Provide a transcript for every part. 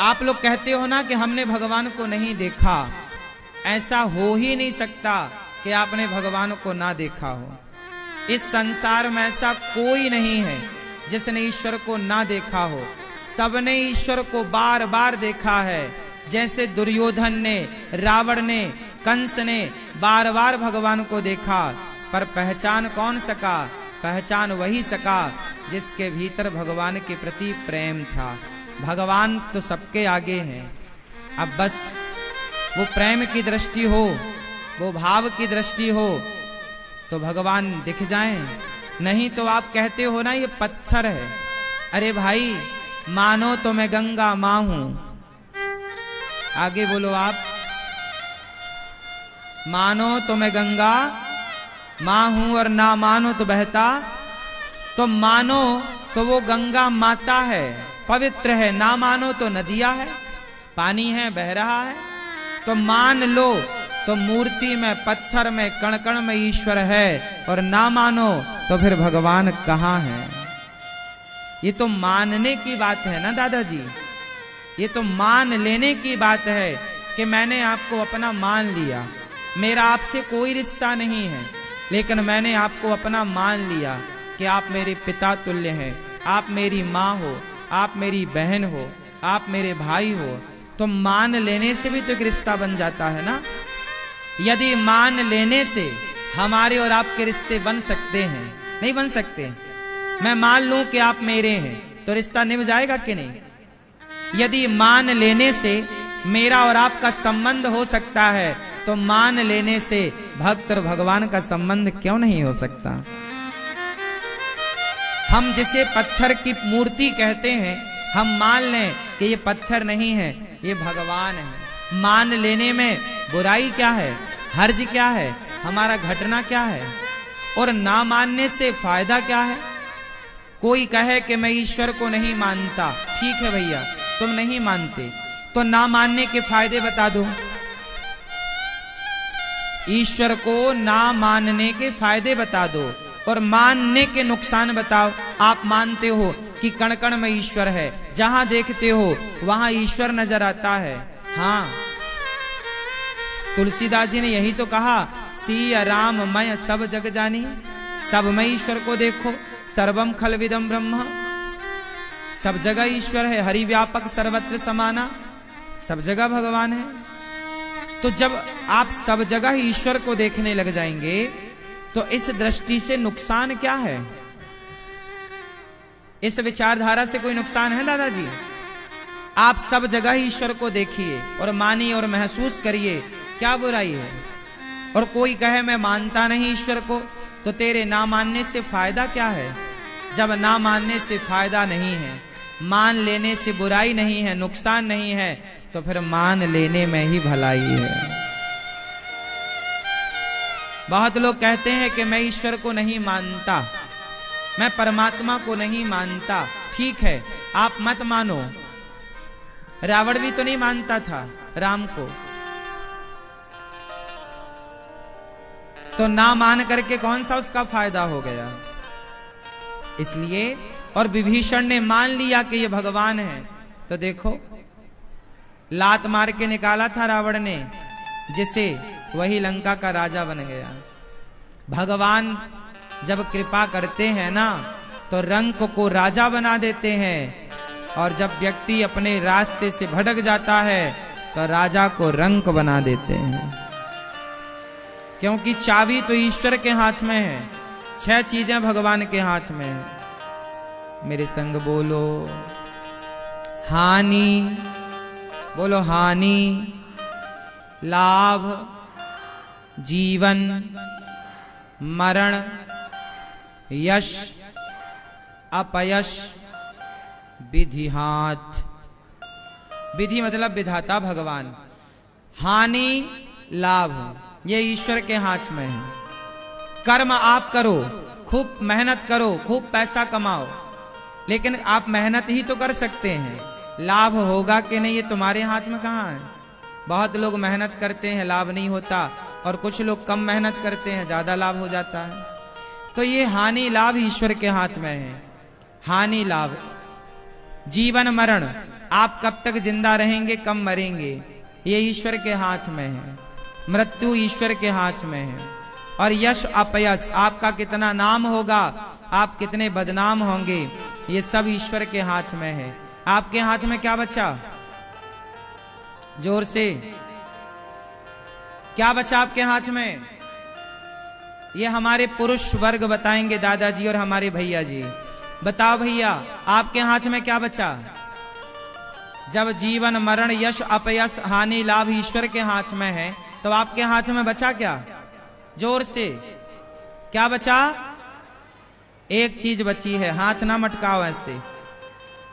आप लोग कहते हो ना कि हमने भगवान को नहीं देखा। ऐसा हो ही नहीं सकता कि आपने भगवान को ना देखा हो। इस संसार में ऐसा कोई नहीं है जिसने ईश्वर को ना देखा हो। सबने ईश्वर को बार बार देखा है। जैसे दुर्योधन ने, रावण ने, कंस ने बार बार भगवान को देखा, पर पहचान कौन सका? पहचान वही सका जिसके भीतर भगवान के प्रति प्रेम था। भगवान तो सबके आगे हैं। अब बस, वो प्रेम की दृष्टि हो, वो भाव की दृष्टि हो तो भगवान दिख जाएँ। नहीं तो आप कहते हो ना, ये पत्थर है। अरे भाई, मानो तो मैं गंगा माँ हूँ। आगे बोलो आप। मानो तो मैं गंगा माँ हूँ और ना मानो तो बहता। तो मानो तो वो गंगा माता है। पवित्र है, ना मानो तो नदिया है, पानी है, बह रहा है। तो मान लो तो मूर्ति में, पत्थर में कण कण में ईश्वर है, और ना मानो तो फिर भगवान कहाँ है? ये तो मानने की बात है ना, दादाजी? ये तो मान लेने की बात है कि मैंने आपको अपना मान लिया। मेरा आपसे कोई रिश्ता नहीं है, लेकिन मैंने आपको अपना मान लिया कि आप मेरे पिता तुल्य हैं, आप मेरी माँ हो आप मेरी बहन हो, आप मेरे भाई हो तो मान लेने से भी तो एक रिश्ता बन जाता है ना? यदि मान लेने से हमारे और आपके रिश्ते बन सकते हैं, नहीं बन सकते? मैं मान लूँ कि आप मेरे हैं तो रिश्ता निभ जाएगा कि नहीं? यदि मान लेने से मेरा और आपका संबंध हो सकता है तो मान लेने से भक्त और भगवान का संबंध क्यों नहीं हो सकता? हम जिसे पत्थर की मूर्ति कहते हैं, हम मान लें कि ये पत्थर नहीं है, ये भगवान है। मान लेने में बुराई क्या है, हर्ज क्या है, हमारा घटना क्या है, और ना मानने से फ़ायदा क्या है? कोई कहे कि मैं ईश्वर को नहीं मानता, ठीक है भैया, तुम नहीं मानते तो ना मानने के फ़ायदे बता दो। ईश्वर को ना मानने के फ़ायदे बता दो, और मानने के नुकसान बताओ। आप मानते हो कि कण कण में ईश्वर है। जहाँ देखते हो, वहाँ ईश्वर नज़र आता है। हाँ। तुलसीदास जी ने यही तो कहा सी राम, मय सब जग जानी। सब में ईश्वर को देखो सर्वम खल विदम ब्रह्म। सब जगह ईश्वर है, हरि व्यापक सर्वत्र समाना। सब जगह भगवान है। तो जब आप सब जगह ईश्वर को देखने लग जाएँगे तो इस दृष्टि से नुकसान क्या है? इस विचारधारा से कोई नुकसान है, दादाजी? आप सब जगह ईश्वर को देखिए और मानिए और महसूस करिए, क्या बुराई है? और कोई कहे, मैं मानता नहीं ईश्वर को तो तेरे ना मानने से फ़ायदा क्या है? जब ना मानने से फ़ायदा नहीं है, मान लेने से बुराई नहीं है, नुकसान नहीं है तो फिर मान लेने में ही भलाई है। बहुत लोग कहते हैं कि मैं ईश्वर को नहीं मानता। मैं परमात्मा को नहीं मानता। ठीक है, आप मत मानो। रावण भी तो नहीं मानता था, राम को। तो ना मान करके कौन सा उसका फ़ायदा हो गया? इसलिए, और विभीषण ने मान लिया कि ये भगवान है। तो देखो, लात मार के निकाला था रावण ने, जिसे वही लंका का राजा बन गया। भगवान जब कृपा करते हैं ना तो रंग को राजा बना देते हैं। और जब व्यक्ति अपने रास्ते से भटक जाता है तो राजा को रंक बना देते हैं। क्योंकि चाबी तो ईश्वर के हाथ में है, छह चीज़ें भगवान के हाथ में है। मेरे संग बोलो, हानि बोलो हानि, लाभ, जीवन, मरण यश, अपयश विधि हाथ विधि मतलब विधाता भगवान। हानि, लाभ। ये ईश्वर के हाथ में है। कर्म आप करो, खूब मेहनत करो, खूब पैसा कमाओ। लेकिन आप मेहनत ही तो कर सकते हैं। लाभ होगा कि नहीं, ये तुम्हारे हाथ में कहाँ है? बहुत लोग मेहनत करते हैं, लाभ नहीं होता। और कुछ लोग कम मेहनत करते हैं, ज़्यादा लाभ हो जाता है। तो ये हानि लाभ ईश्वर के हाथ में है। हानि लाभ। जीवन मरण। आप कब तक ज़िंदा रहेंगे, कब मरेंगे, ये ईश्वर के हाथ में है। मृत्यु ईश्वर के हाथ में है। और यश अपयश आपका कितना नाम होगा, आप कितने बदनाम होंगे, ये सब ईश्वर के हाथ में है। आपके हाथ में क्या बचा? ज़ोर से। क्या बचा आपके हाथ में? ये हमारे पुरुष वर्ग बताएँगे दादाजी और हमारे भैया जी। बताओ भैया, आपके हाथ में क्या बचा? जब जीवन, मरण, यश अपयश हानि, लाभ ईश्वर के हाथ में है तो आपके हाथ में बचा क्या? ज़ोर से। क्या बचा? एक चीज़ बची है, हाथ ना मटकाओ ऐसे।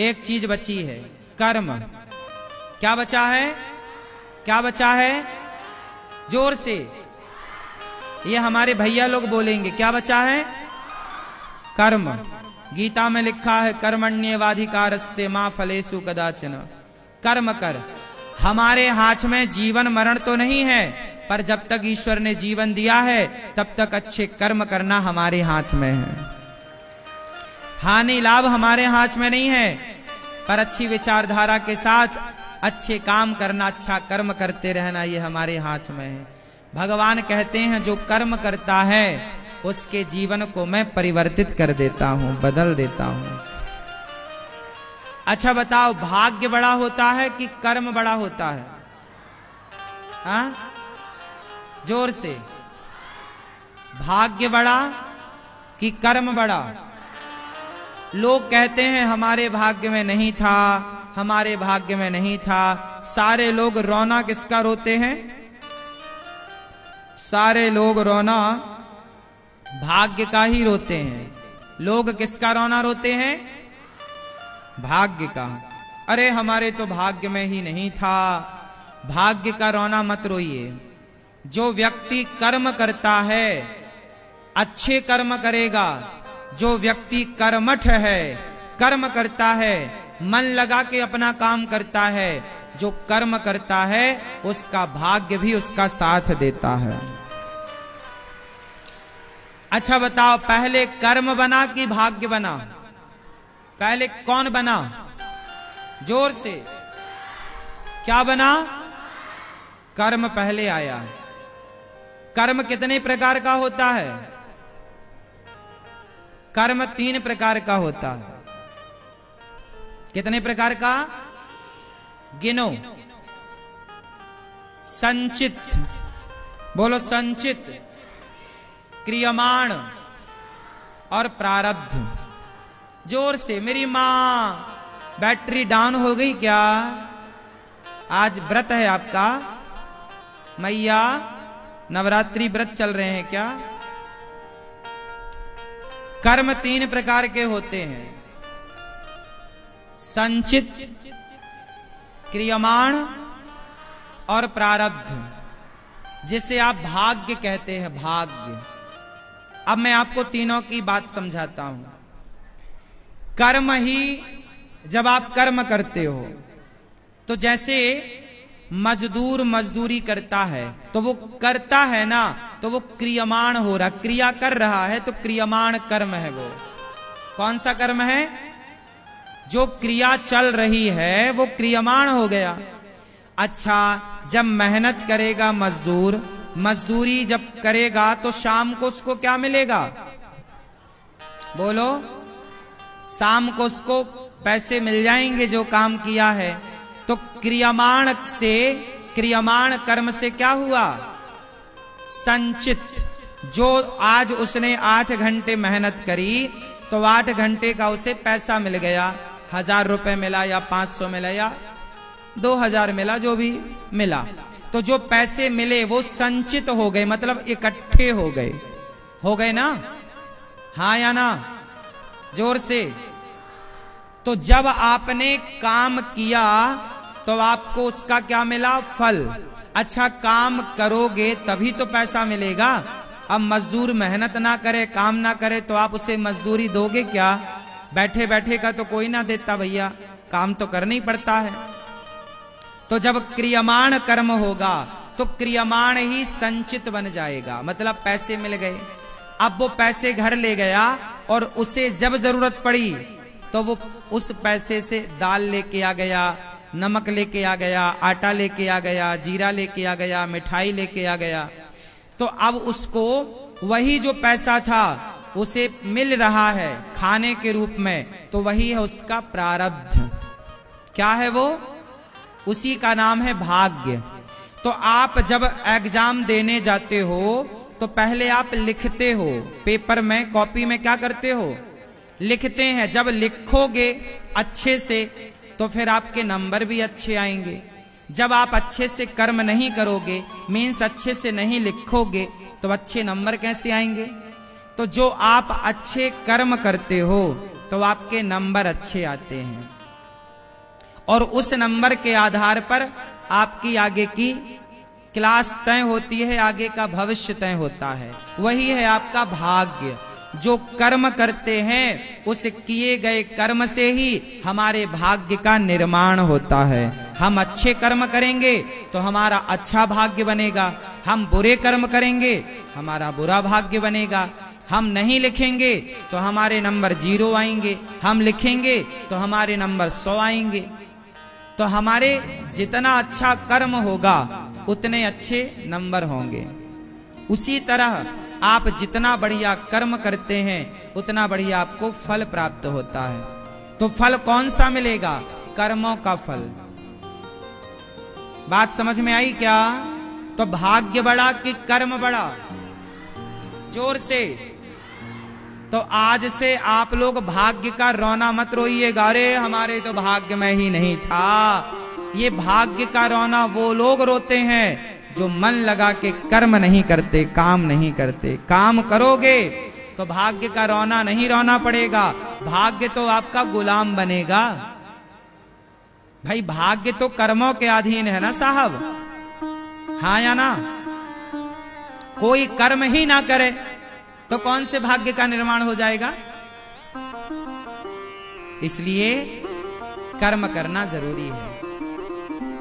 एक चीज़ बची है, कर्म। क्या बचा है? क्या बचा है? ज़ोर से। ये हमारे भैया लोग बोलेंगे, क्या बचा है? कर्म। गीता में लिखा है, कर्मण्यवाधिकारस्ते माँ फलेसु कदाचन। कर्म कर। हमारे हाथ में जीवन मरण तो नहीं है, पर जब तक ईश्वर ने जीवन दिया है, तब तक अच्छे कर्म करना हमारे हाथ में है। हानि लाभ हमारे हाथ में नहीं है, पर अच्छी विचारधारा के साथ अच्छे काम करना अच्छा कर्म करते रहना, ये हमारे हाथ में है। भगवान कहते हैं, जो कर्म करता है, उसके जीवन को मैं परिवर्तित कर देता हूँ, बदल देता हूँ। अच्छा बताओ, भाग्य बड़ा होता है कि कर्म बड़ा होता है? हा? ज़ोर से। भाग्य बड़ा कि कर्म बड़ा? लोग कहते हैं, हमारे भाग्य में नहीं था, हमारे भाग्य में नहीं था। सारे लोग रोना किसका रोते हैं। सारे लोग रोना भाग्य का ही रोते हैं। लोग किसका रोना रोते हैं? भाग्य का। अरे हमारे तो भाग्य में ही नहीं था। भाग्य का रोना मत रोइए। जो व्यक्ति कर्म करता है, अच्छे कर्म करेगा। जो व्यक्ति कर्मठ है, कर्म करता है, मन लगा के अपना काम करता है जो कर्म करता है, उसका भाग्य भी उसका साथ देता है। अच्छा बताओ, पहले कर्म बना कि भाग्य बना? पहले कौन बना? ज़ोर से। क्या बना? कर्म पहले आया। कर्म कितने प्रकार का होता है? कर्म तीन प्रकार का होता है। कितने प्रकार का? गिनो। संचित। बोलो संचित। क्रियमाण और प्रारब्ध। ज़ोर से, मेरी माँ, बैटरी डाउन हो गई क्या? आज व्रत है आपका। मैया, नवरात्रि व्रत चल रहे हैं क्या? कर्म तीन प्रकार के होते हैं। संचित। क्रियमाण और प्रारब्ध, जिसे आप भाग्य कहते हैं, भाग्य। अब मैं आपको तीनों की बात समझाता हूँ। कर्म ही, जब आप कर्म करते हो तो जैसे मजदूर मजदूरी करता है तो वो करता है ना तो वो क्रियमाण हो रहा, क्रिया कर रहा है तो क्रियमाण कर्म है वो। कौन सा कर्म है? जो क्रिया चल रही है, वो क्रियमाण हो गया। अच्छा जब मेहनत करेगा मजदूर, मजदूरी जब करेगा तो शाम को उसको क्या मिलेगा? बोलो, शाम को उसको पैसे मिल जाएँगे जो काम किया है। तो क्रियमाण से, क्रियमाण कर्म से क्या हुआ? संचित। जो आज उसने आठ घंटे मेहनत करी तो आठ घंटे का उसे पैसा मिल गया। हज़ार रुपए मिला या पाँच सौ मिला या दो हज़ार मिला, जो भी मिला। तो जो पैसे मिले, वो संचित हो गए मतलब इकट्ठे हो गए। हो गए ना? हा या ना? ज़ोर से। तो जब आपने काम किया तो आपको उसका क्या मिला? फल। अच्छा काम करोगे, तभी तो पैसा मिलेगा। अब मजदूर मेहनत ना करे, काम ना करे तो आप उसे मजदूरी दोगे क्या? बैठे बैठे का तो कोई ना देता भैया, काम तो करना ही पड़ता है। तो जब क्रियमाण कर्म होगा तो क्रियमाण ही संचित बन जाएगा। मतलब पैसे मिल गए, अब वो पैसे घर ले गया और उसे जब ज़रूरत पड़ी तो वो उस पैसे से दाल लेके आ गया, नमक लेके आ गया, आटा लेके आ गया, जीरा लेके आ गया, मिठाई लेके आ गया। तो अब उसको वही जो पैसा था उसे मिल रहा है खाने के रूप में तो वही है उसका प्रारब्ध। क्या है वो? उसी का नाम है भाग्य। तो आप जब एग्ज़ाम देने जाते हो तो पहले आप लिखते हो। पेपर में, कॉपी में क्या करते हो? लिखते हैं। जब लिखोगे अच्छे से तो फिर आपके नंबर भी अच्छे आएँगे। जब आप अच्छे से कर्म नहीं करोगे मीन्स अच्छे से नहीं लिखोगे तो अच्छे नंबर कैसे आएँगे? तो जो आप अच्छे कर्म करते हो तो आपके नंबर अच्छे आते हैं। और उस नंबर के आधार पर आपकी आगे की क्लास तय होती है, आगे का भविष्य तय होता है। वही है आपका भाग्य। जो कर्म करते हैं, उस किए गए कर्म से ही हमारे भाग्य का निर्माण होता है। हम अच्छे कर्म करेंगे तो हमारा अच्छा भाग्य बनेगा। हम बुरे कर्म करेंगे, हमारा बुरा भाग्य बनेगा। हम नहीं लिखेंगे तो हमारे नंबर ज़ीरो आएँगे। हम लिखेंगे तो हमारे नंबर सौ आएँगे। तो हमारे जितना अच्छा कर्म होगा, उतने अच्छे नंबर होंगे। उसी तरह आप जितना बढ़िया कर्म करते हैं, उतना बढ़िया आपको फल प्राप्त होता है। तो फल कौन सा मिलेगा? कर्मों का फल। बात समझ में आई क्या? तो भाग्य बड़ा कि कर्म बड़ा? ज़ोर से। तो आज से आप लोग भाग्य का रोना मत रोइएगा। अरे, हमारे तो भाग्य में ही नहीं था। ये भाग्य का रोना वो लोग रोते हैं जो मन लगा के कर्म नहीं करते, काम नहीं करते। काम करोगे तो भाग्य का रोना नहीं रोना पड़ेगा। भाग्य तो आपका गुलाम बनेगा। भाई, भाग्य तो कर्मों के अधीन है ना साहब? हाँ या ना? कोई कर्म ही ना करे। तो कौन से भाग्य का निर्माण हो जाएगा? इसलिए कर्म करना ज़रूरी है।